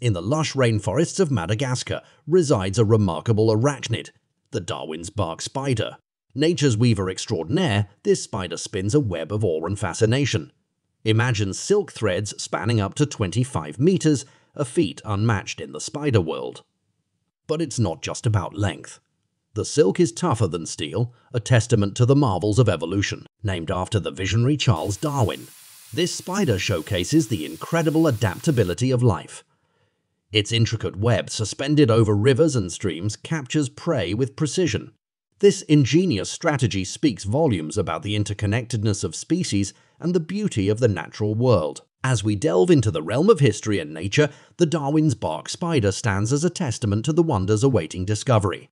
In the lush rainforests of Madagascar resides a remarkable arachnid, the Darwin's bark spider. Nature's weaver extraordinaire, this spider spins a web of awe and fascination. Imagine silk threads spanning up to 25 meters, a feat unmatched in the spider world. But it's not just about length. The silk is tougher than steel, a testament to the marvels of evolution, named after the visionary Charles Darwin. This spider showcases the incredible adaptability of life. Its intricate web suspended over rivers and streams captures prey with precision. This ingenious strategy speaks volumes about the interconnectedness of species and the beauty of the natural world. As we delve into the realm of history and nature, the Darwin's bark spider stands as a testament to the wonders awaiting discovery.